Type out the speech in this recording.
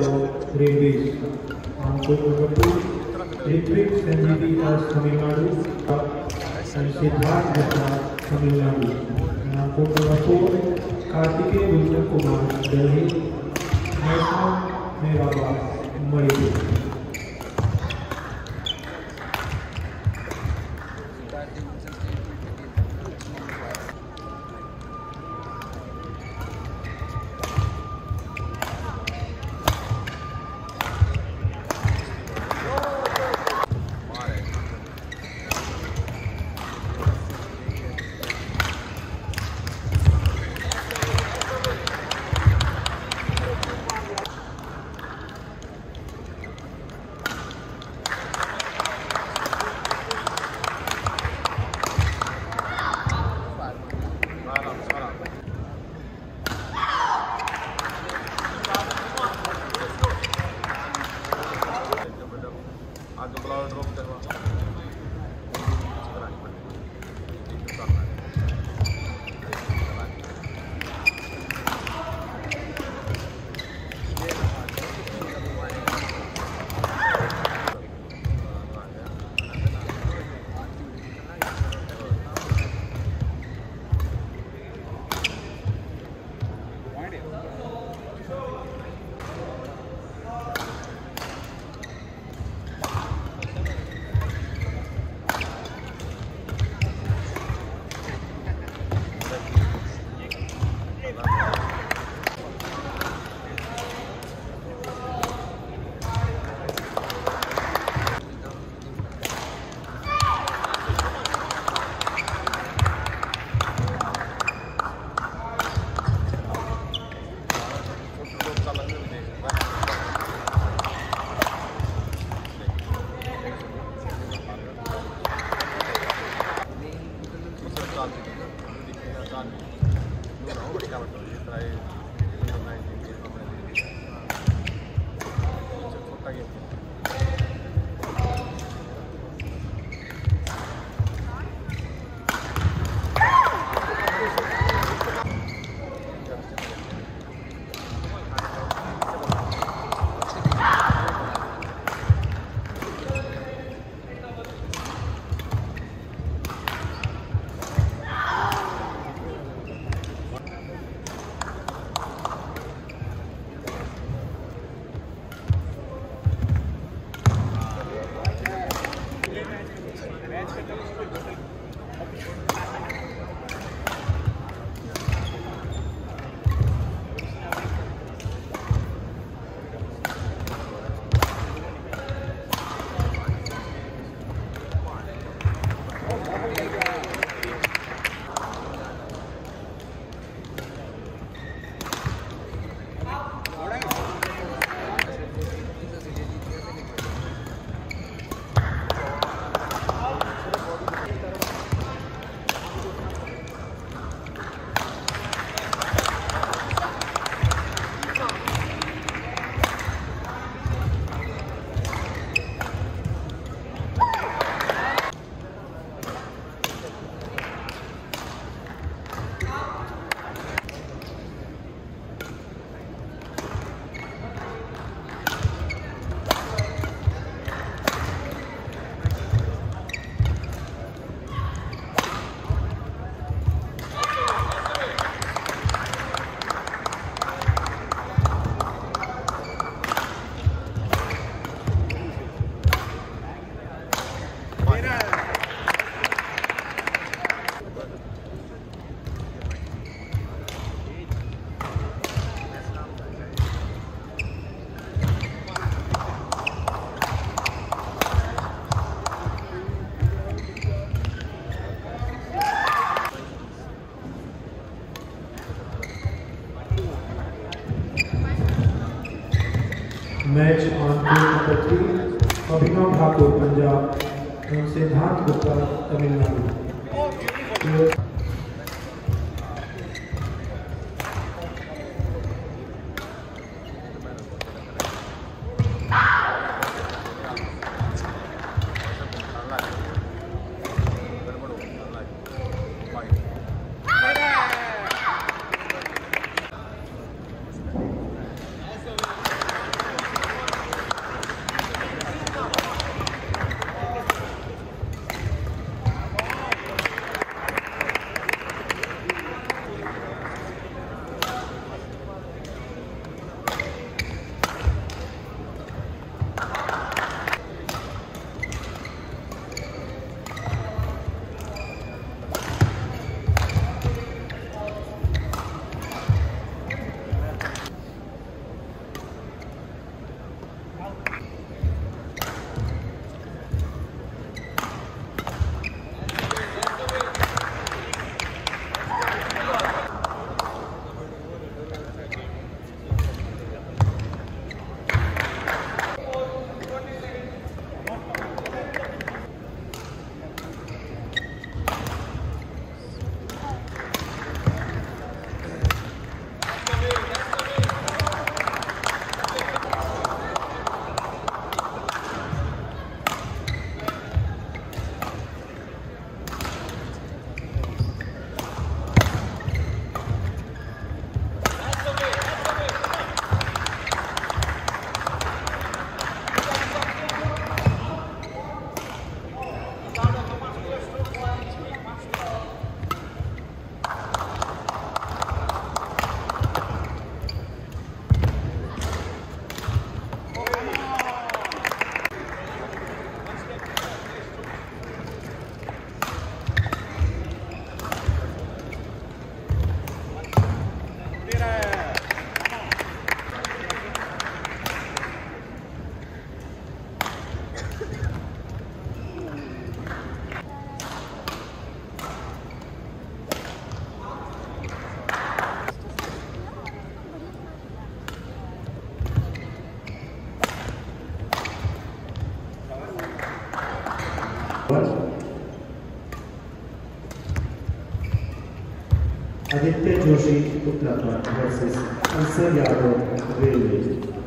Yadav, Railways. On court number two, Ritwik Sanjeevi as Tamil Nadu and Siddharth Gupta, Tamil Nadu. And on court match Abhinav Thakur Punjab Siddhant Gupta Tamil Nadu. Aditya Joshi Uttarakhand versus Ansar Yadav railway